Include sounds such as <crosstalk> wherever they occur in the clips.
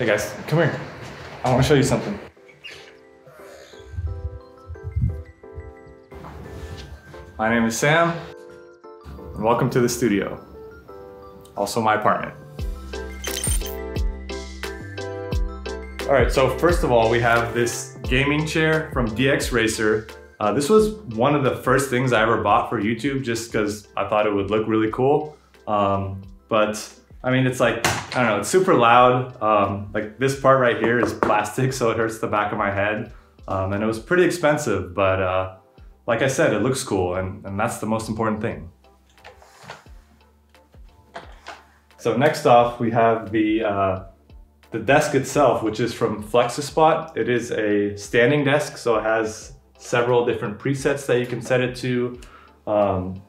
Hey guys, come here. I want to show you something. My name is Sam, and welcome to the studio. Also my apartment. All right, so first of all, we have this gaming chair from DX Racer. Uh, this was one of the first things I ever bought for YouTube just because I thought it would look really cool. Um, but I mean, it's like, I don't know, it's super loud. Um, like this part right here is plastic, <laughs> so it hurts the back of my head. Um, and it was pretty expensive, but uh, like I said, it looks cool and, and that's the most important thing. So next off, we have the, uh, the desk itself, which is from FlexiSpot. It is a standing desk, so it has several different presets that you can set it to. Um,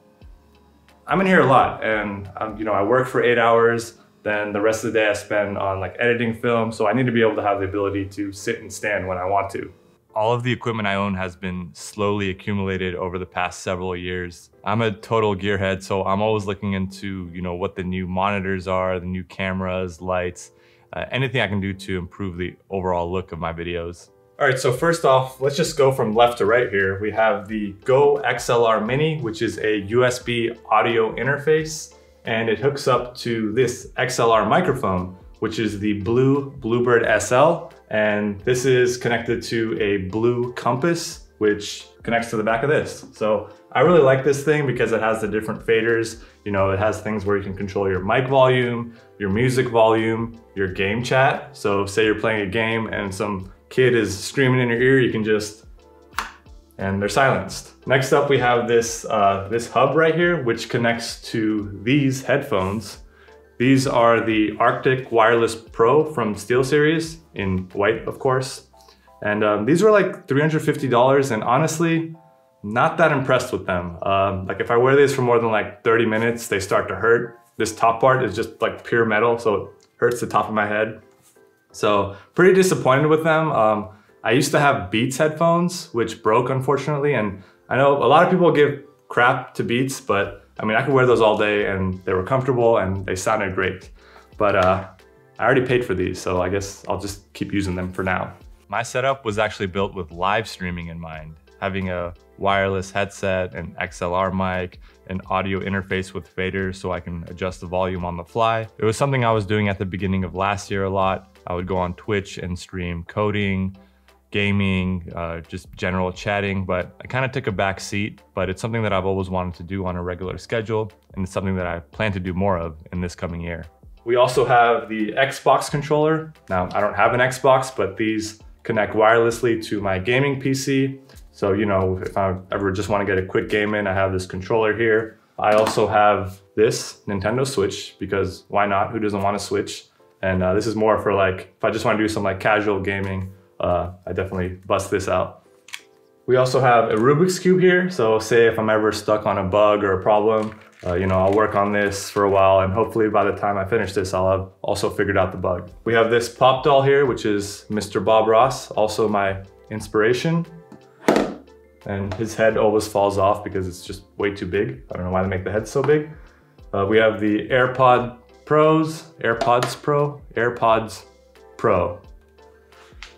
I'm in here a lot and um, you know, I work for eight hours, then the rest of the day I spend on like editing film. So I need to be able to have the ability to sit and stand when I want to. All of the equipment I own has been slowly accumulated over the past several years. I'm a total gearhead, so I'm always looking into, you know, what the new monitors are, the new cameras, lights, uh, anything I can do to improve the overall look of my videos. All right, so first off, let's just go from left to right here. We have the Go XLR Mini, which is a USB audio interface, and it hooks up to this XLR microphone, which is the Blue Bluebird SL. And this is connected to a Blue Compass, which connects to the back of this. So I really like this thing because it has the different faders. You know, it has things where you can control your mic volume, your music volume, your game chat. So say you're playing a game and some kid is screaming in your ear, you can just, and they're silenced. Next up, we have this, uh, this hub right here, which connects to these headphones. These are the Arctis Wireless Pro from SteelSeries in white, of course. And um, these were like $350 and honestly, not that impressed with them. Um, like if I wear these for more than like 30 minutes, they start to hurt. This top part is just like pure metal, so it hurts the top of my head. So pretty disappointed with them. Um, I used to have Beats headphones, which broke unfortunately. And I know a lot of people give crap to Beats, but I mean, I could wear those all day and they were comfortable and they sounded great. But uh, I already paid for these, so I guess I'll just keep using them for now. My setup was actually built with live streaming in mind, having a wireless headset, an XLR mic, an audio interface with faders so I can adjust the volume on the fly. It was something I was doing at the beginning of last year a lot, I would go on Twitch and stream coding, gaming, uh, just general chatting, but I kind of took a back seat, but it's something that I've always wanted to do on a regular schedule, and it's something that I plan to do more of in this coming year. We also have the Xbox controller. Now, I don't have an Xbox, but these connect wirelessly to my gaming PC. So, you know, if I ever just want to get a quick game in, I have this controller here. I also have this Nintendo Switch because why not? Who doesn't want a Switch? And uh, this is more for like, if I just want to do some like casual gaming, uh, I definitely bust this out. We also have a Rubik's Cube here. So say if I'm ever stuck on a bug or a problem, uh, you know, I'll work on this for a while and hopefully by the time I finish this, I'll have also figured out the bug. We have this pop doll here, which is Mr. Bob Ross, also my inspiration. And his head always falls off because it's just way too big. I don't know why they make the head so big. Uh, we have the AirPod Pros, AirPods Pro, AirPods Pro.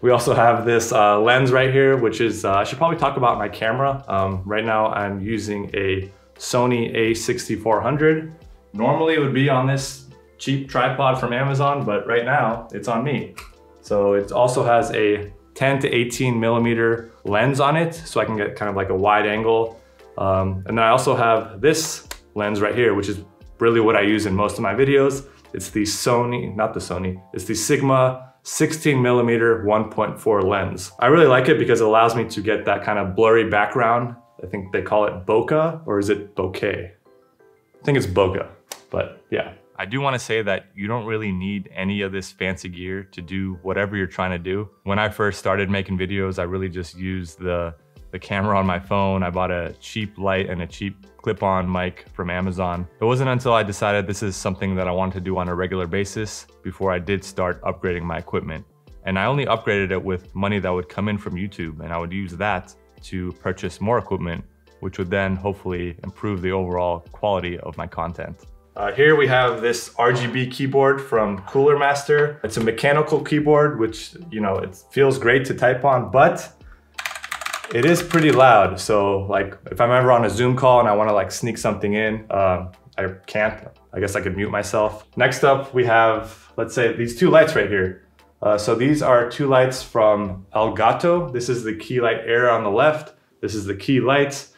We also have this uh, lens right here, which is, uh, I should probably talk about my camera. Um, right now I'm using a Sony a6400. Normally it would be on this cheap tripod from Amazon, but right now it's on me. So it also has a 10 to 18 millimeter lens on it, so I can get kind of like a wide angle. Um, and then I also have this lens right here, which is really what I use in most of my videos. It's the Sony, not the Sony, it's the Sigma 16 millimeter 1.4 lens. I really like it because it allows me to get that kind of blurry background. I think they call it bokeh or is it bokeh? I think it's bokeh, but yeah. I do want to say that you don't really need any of this fancy gear to do whatever you're trying to do. When I first started making videos, I really just used the, the camera on my phone. I bought a cheap light and a cheap clip-on mic from Amazon. It wasn't until I decided this is something that I wanted to do on a regular basis before I did start upgrading my equipment. And I only upgraded it with money that would come in from YouTube and I would use that to purchase more equipment, which would then hopefully improve the overall quality of my content. Uh, here we have this RGB keyboard from Cooler Master. It's a mechanical keyboard, which, you know, it feels great to type on, but it is pretty loud. So like if I'm ever on a Zoom call and I wanna like sneak something in, um, I can't. I guess I could mute myself. Next up, we have, let's say these two lights right here. Uh, so these are two lights from Elgato. This is the key light air on the left. This is the key lights.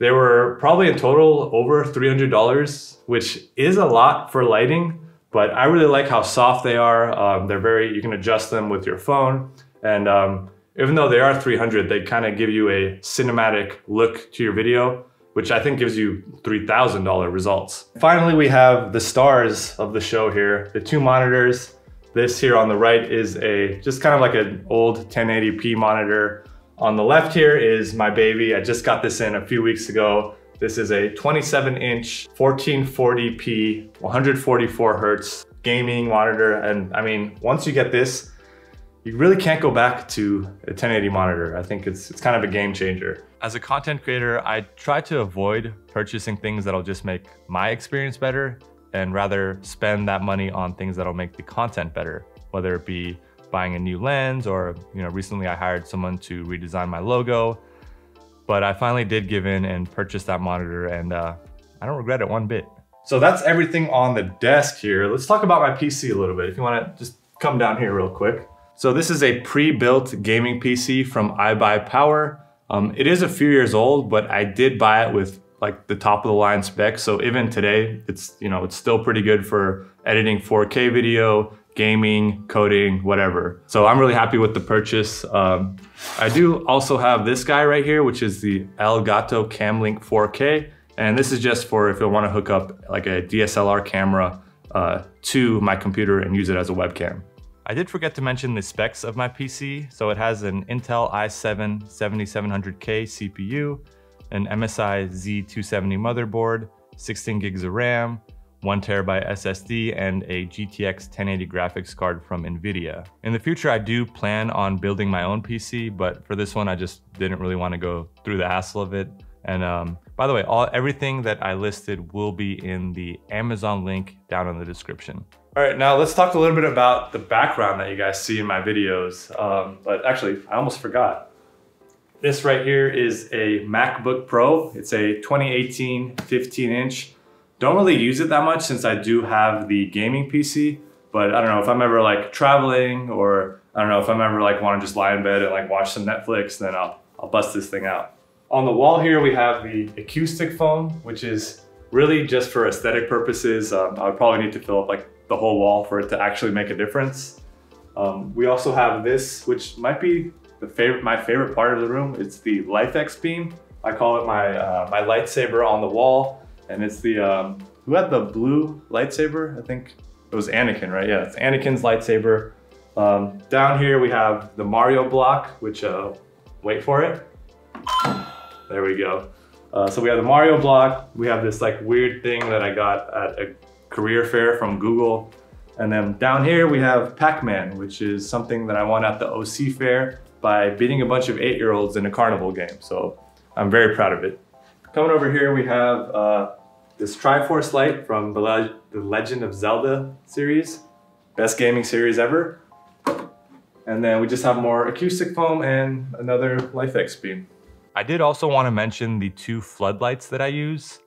They were probably in total over $300, which is a lot for lighting, but I really like how soft they are. Um, they're very, you can adjust them with your phone. And um, even though they are 300, they kind of give you a cinematic look to your video, which I think gives you $3,000 results. Finally, we have the stars of the show here, the two monitors. This here on the right is a just kind of like an old 1080p monitor. On the left here is my baby. I just got this in a few weeks ago. This is a 27 inch 1440p 144 hertz gaming monitor. And I mean, once you get this, you really can't go back to a 1080 monitor. I think it's, it's kind of a game changer. As a content creator, I try to avoid purchasing things that'll just make my experience better and rather spend that money on things that'll make the content better, whether it be buying a new lens or, you know, recently I hired someone to redesign my logo. But I finally did give in and purchase that monitor and uh, I don't regret it one bit. So that's everything on the desk here. Let's talk about my PC a little bit. If you wanna just come down here real quick. So this is a pre-built gaming PC from iBuyPower. Um, it is a few years old, but I did buy it with like the top of the line specs. So even today, it's you know it's still pretty good for editing 4K video, gaming, coding, whatever. So I'm really happy with the purchase. Um, I do also have this guy right here, which is the Elgato Camlink 4K. And this is just for if I wanna hook up like a DSLR camera uh, to my computer and use it as a webcam. I did forget to mention the specs of my PC. So it has an Intel i7 7700K CPU, an MSI Z270 motherboard, 16 gigs of RAM, one terabyte SSD, and a GTX 1080 graphics card from NVIDIA. In the future, I do plan on building my own PC, but for this one, I just didn't really want to go through the hassle of it. And um, by the way, all everything that I listed will be in the Amazon link down in the description. All right, now let's talk a little bit about the background that you guys see in my videos. Um, but actually, I almost forgot. This right here is a MacBook Pro. It's a 2018 15 inch. Don't really use it that much since I do have the gaming PC, but I don't know if I'm ever like traveling or I don't know if I'm ever like want to just lie in bed and like watch some Netflix, then I'll, I'll bust this thing out. On the wall here, we have the acoustic foam, which is really just for aesthetic purposes. Um, I would probably need to fill up like the whole wall for it to actually make a difference. Um, we also have this, which might be the favorite, my favorite part of the room. It's the LIFX beam. I call it my uh, my lightsaber on the wall, and it's the um, who had the blue lightsaber? I think it was Anakin, right? Yeah, it's Anakin's lightsaber. Um, down here we have the Mario block, which uh, wait for it. There we go. Uh, so we have the Mario block. We have this like weird thing that I got at a career fair from Google. And then down here we have Pac-Man, which is something that I won at the OC fair by beating a bunch of eight-year-olds in a carnival game. So I'm very proud of it. Coming over here we have uh, this Triforce light from the, Le the Legend of Zelda series. Best gaming series ever. And then we just have more acoustic foam and another LIFX beam. I did also want to mention the two floodlights that I use.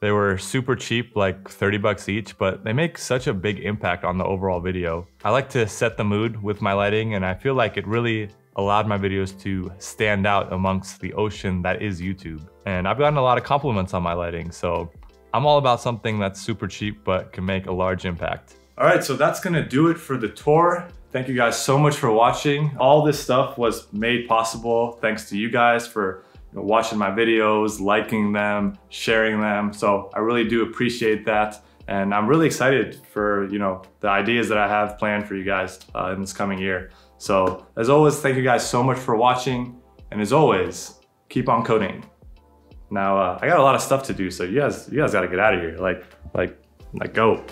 They were super cheap, like 30 bucks each, but they make such a big impact on the overall video. I like to set the mood with my lighting and I feel like it really allowed my videos to stand out amongst the ocean that is YouTube. And I've gotten a lot of compliments on my lighting, so I'm all about something that's super cheap but can make a large impact. All right, so that's gonna do it for the tour. Thank you guys so much for watching. All this stuff was made possible thanks to you guys for watching my videos, liking them, sharing them. So I really do appreciate that. And I'm really excited for, you know, the ideas that I have planned for you guys uh, in this coming year. So as always, thank you guys so much for watching. And as always, keep on coding. Now, uh, I got a lot of stuff to do, so you guys, you guys gotta get out of here. Like, like, like go.